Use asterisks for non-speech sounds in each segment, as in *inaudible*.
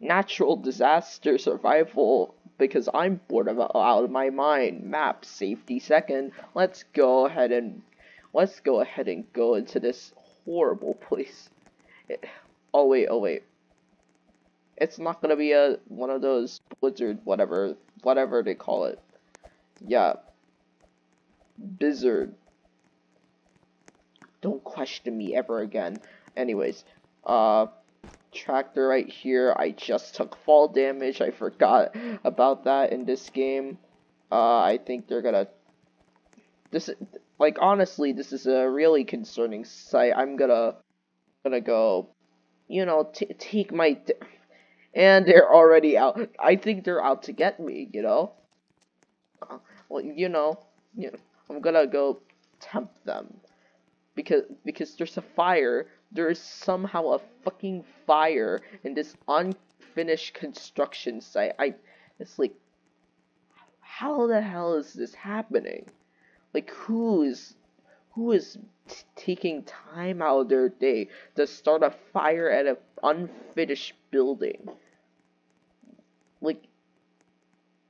natural disaster survival because I'm bored of out of my mind. Map safety second. Let's go ahead and let's go ahead and go into this horrible place. It, oh wait, oh wait. It's not gonna be a one of those blizzard whatever whatever they call it. Yeah. Blizzard. Don't question me ever again. Anyways, uh tractor right here. I just took fall damage. I forgot about that in this game. Uh, I think they're gonna. This like honestly, this is a really concerning sight. I'm gonna gonna go, you know, take my. and they're already out. I think they're out to get me. You know. Uh, well, you know, you know, I'm gonna go tempt them because because there's a fire there is somehow a fucking fire in this unfinished construction site. I, it's like, how the hell is this happening? Like, who is, who is taking time out of their day to start a fire at an unfinished building? Like,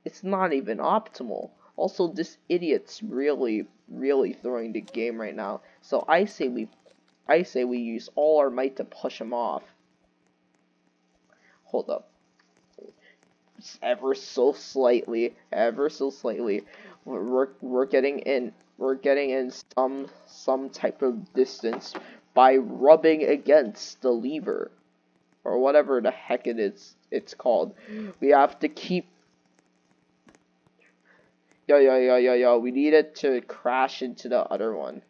it's not even optimal. Also, this idiot's really, really throwing the game right now. So I say we I say we use all our might to push him off. Hold up. Ever so slightly, ever so slightly, we're, we're getting in, we're getting in some, some type of distance by rubbing against the lever. Or whatever the heck it is, it's called. We have to keep Yo, yo, yo, yo, yo, we need it to crash into the other one.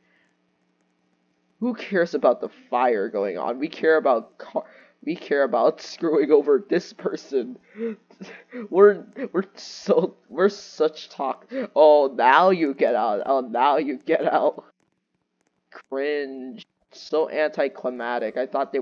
Who cares about the fire going on? We care about car we care about *laughs* screwing over this person. *laughs* we're we're so we're such talk. Oh, now you get out. Oh, now you get out. Cringe. So anticlimactic. I thought they